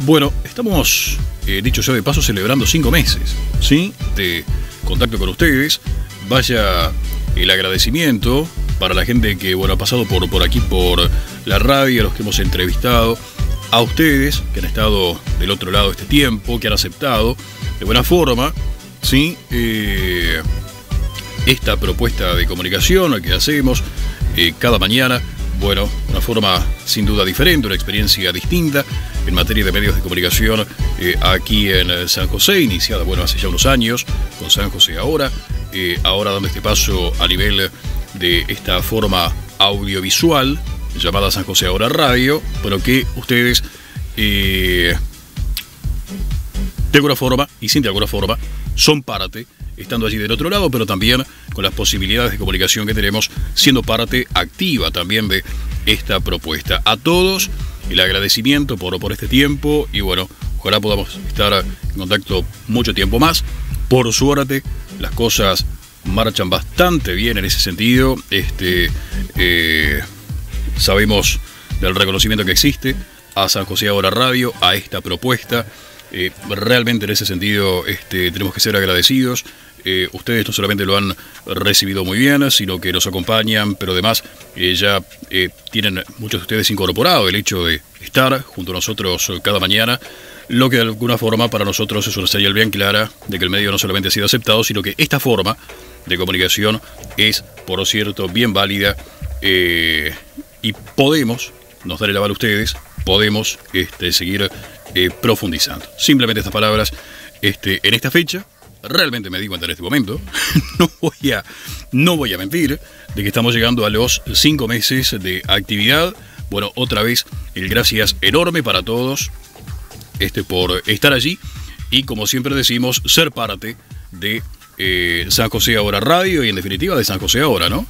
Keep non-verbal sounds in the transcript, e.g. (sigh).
Bueno, estamos, eh, dicho sea de paso, celebrando cinco meses, ¿sí? De contacto con ustedes. Vaya el agradecimiento para la gente que, bueno, ha pasado por, por aquí, por la radio, a los que hemos entrevistado, a ustedes que han estado del otro lado este tiempo, que han aceptado de buena forma, ¿sí? Eh, esta propuesta de comunicación que hacemos eh, cada mañana bueno, una forma sin duda diferente, una experiencia distinta en materia de medios de comunicación eh, aquí en eh, San José, iniciada, bueno, hace ya unos años con San José ahora, eh, ahora dando este paso a nivel de esta forma audiovisual llamada San José Ahora Radio, pero que ustedes de alguna forma y sin de alguna forma son parte estando allí del otro lado, pero también con las posibilidades de comunicación que tenemos, siendo parte activa también de esta propuesta. A todos el agradecimiento por, por este tiempo y bueno, ojalá podamos estar en contacto mucho tiempo más. Por suerte, las cosas marchan bastante bien en ese sentido. Este, eh, sabemos del reconocimiento que existe a San José Ahora Radio, a esta propuesta. Eh, realmente en ese sentido este, tenemos que ser agradecidos. Eh, ustedes no solamente lo han recibido muy bien, sino que nos acompañan, pero además eh, ya tienen muchos de ustedes incorporado el hecho de estar junto a nosotros cada mañana, lo que de alguna forma para nosotros es una señal bien clara de que el medio no solamente ha sido aceptado, sino que esta forma de comunicación es, por cierto, bien válida y podemos, nos daré la aval a ustedes, podemos este, seguir eh, profundizando. Simplemente estas palabras este, en esta fecha. Realmente me di cuenta en este momento, (laughs) no voy, a, no voy a mentir, de que estamos llegando a los cinco meses de actividad. Bueno, otra vez, el gracias enorme para todos este, por estar allí y, como siempre decimos, ser parte de eh, San José Ahora Radio y, en definitiva, de San José Ahora, ¿no?